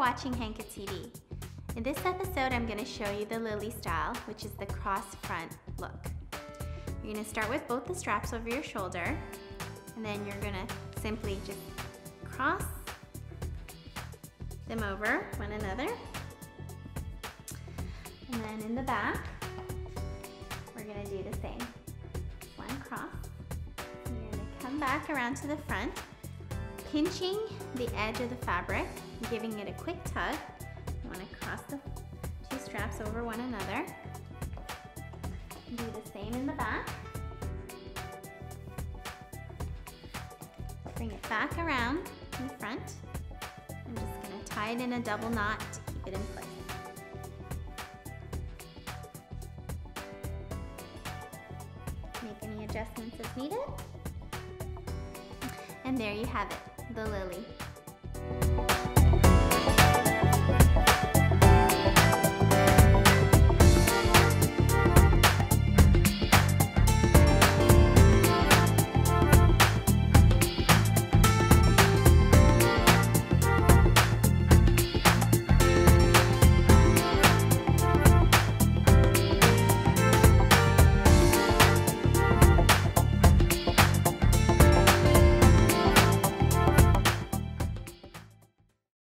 watching Henkaa TV. In this episode, I'm gonna show you the Lily style, which is the cross front look. You're gonna start with both the straps over your shoulder, and then you're gonna simply just cross them over one another. And then in the back, we're gonna do the same. One cross. You're gonna come back around to the front, pinching the edge of the fabric, giving it a quick tug. You wanna cross the two straps over one another. Do the same in the back. Bring it back around in front. I'm just gonna tie it in a double knot to keep it in place. Make any adjustments as needed. And there you have it, the lily.